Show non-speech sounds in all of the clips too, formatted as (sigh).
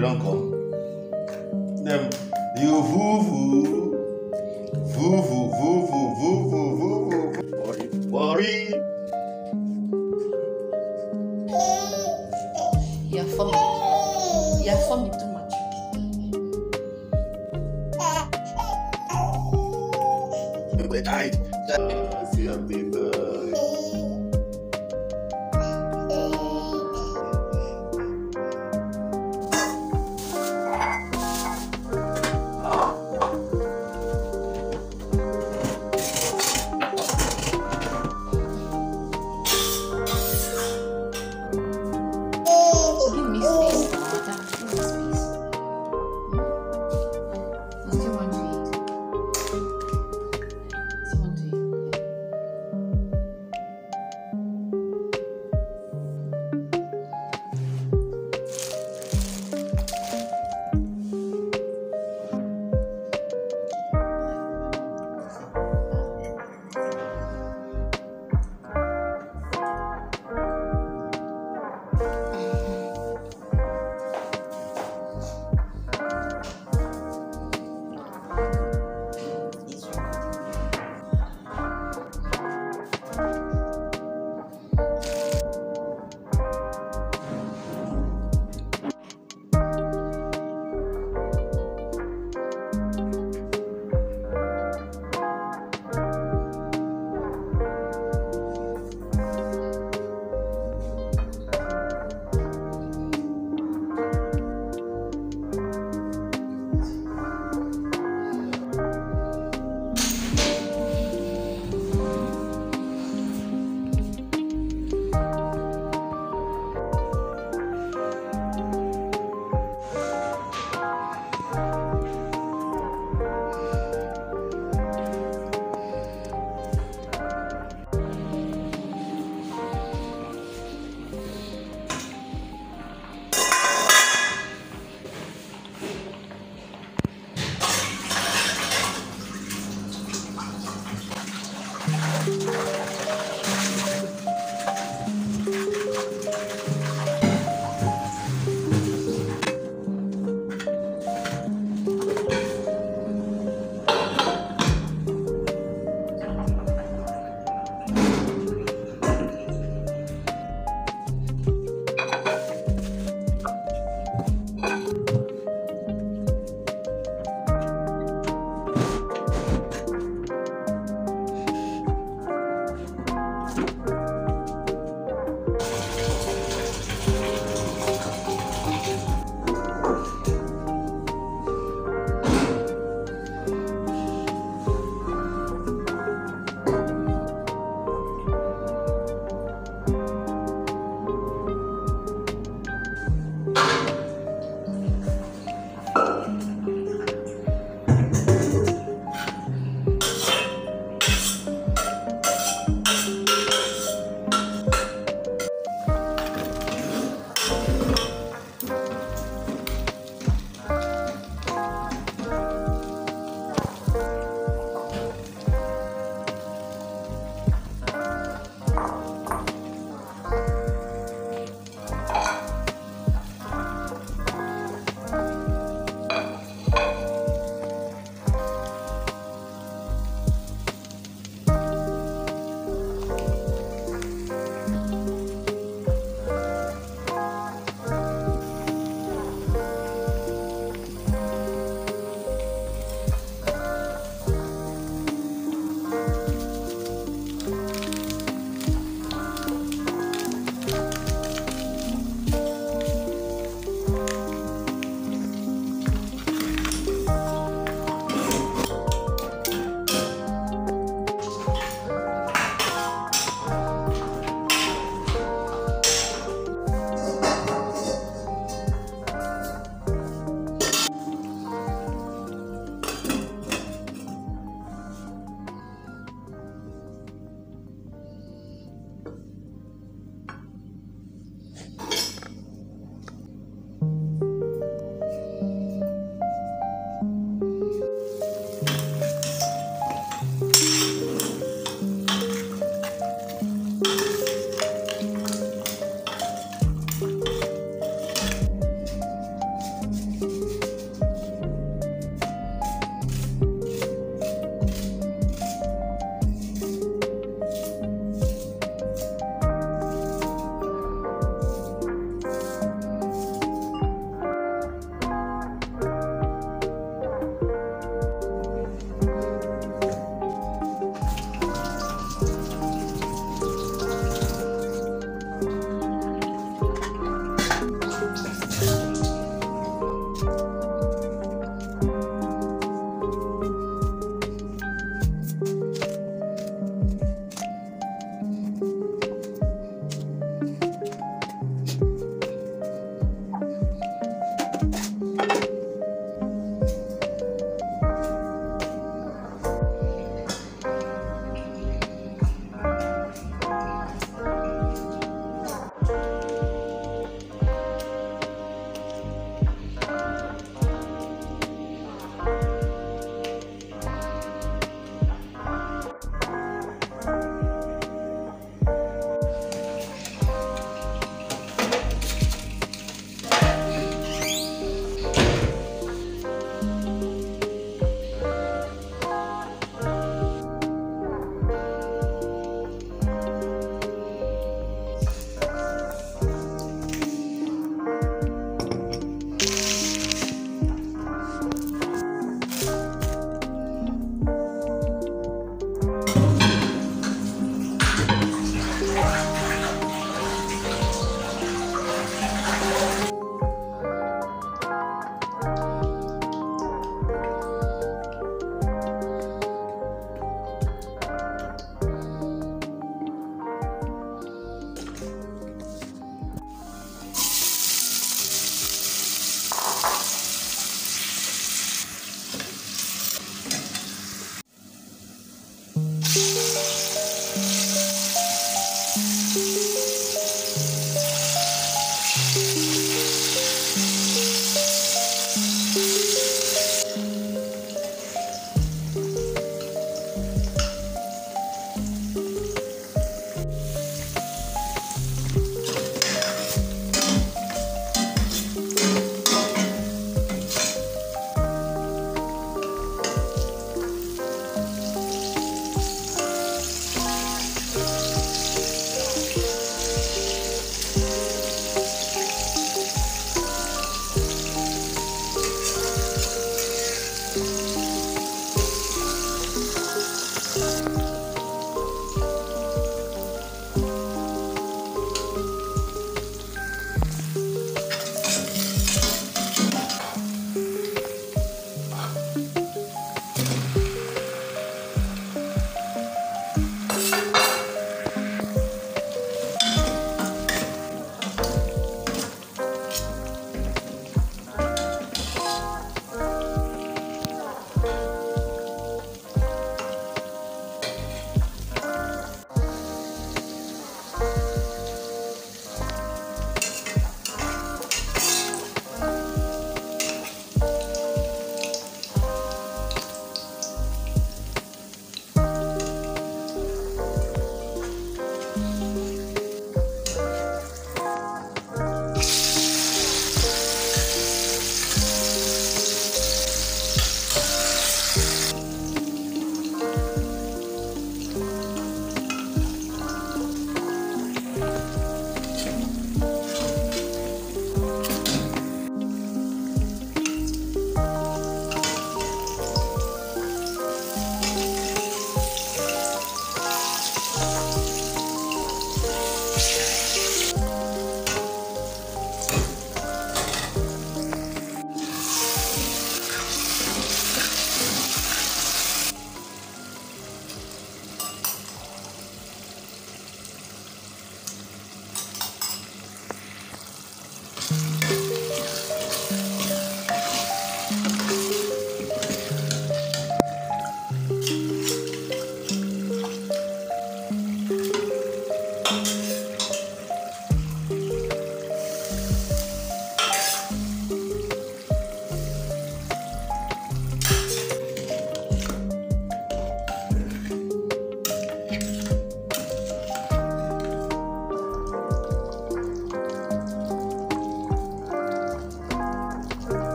baby don't come. Them you voo voo. Voo voo voo voo voo voo voo voo. Worry, worry. You're funny. You're funny too much. They died. See, I'm being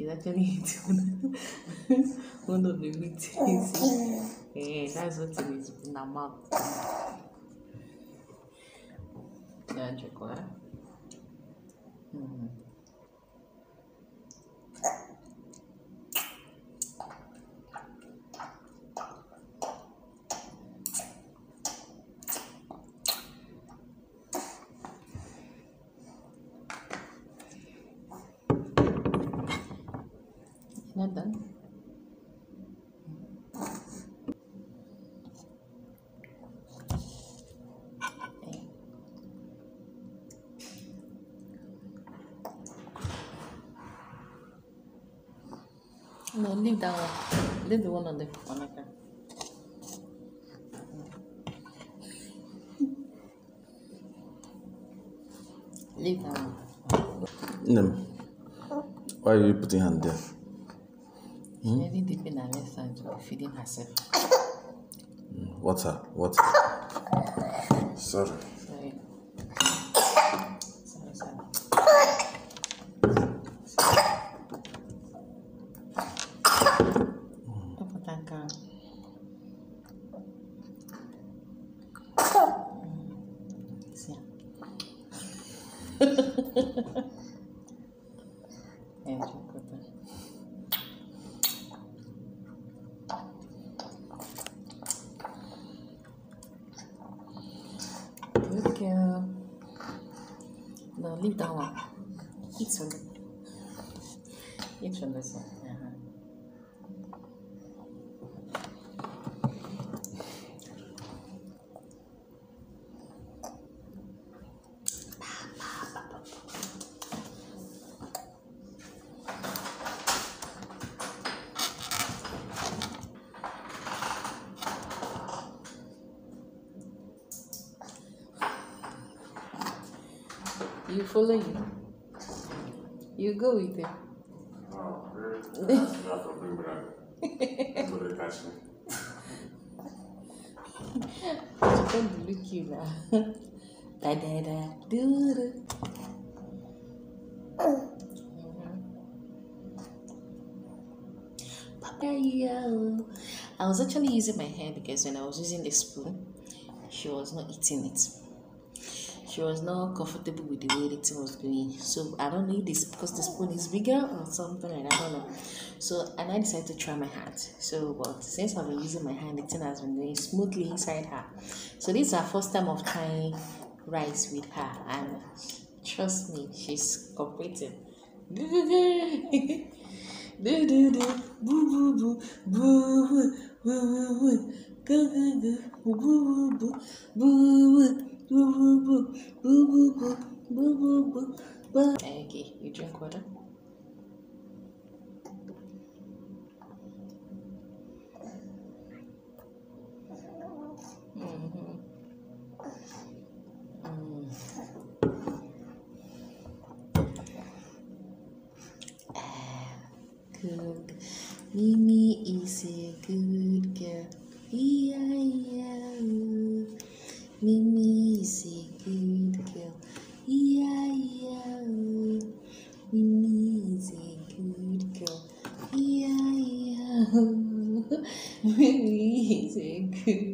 Exatamente. Quando eu digo isso. É, das outras na mão. Grande agora. Uhum. No, leave that one. Leave the one on the car. Leave that one. Nem, why are you putting hand there? Hmm? Really deep in her left hand to be feeding herself. Hmm, water, water. Sorry. Sorry, Lem 啊！一层一层的是 You follow you. You go with him. Oh, really? That's of me, brother. That's what they catch me. She can't look you now. (laughs) da da da do do. Papaya. I was actually using my hand because when I was using the spoon, she was not eating it. She was not comfortable with the way the thing was going. So I don't if this because the spoon is bigger or something like that. I don't know. So and I decided to try my hand. So but since I've been using my hand, the thing has been going smoothly inside her. So this is her first time of trying rice with her and trust me, she's cooperating. Do do do (laughs) do boo boo boo boo boo boo go go go boo boo boo Boo boo boo, boo boo boo, boo boo boo. boo. Aggie, you drink water? 我们一起去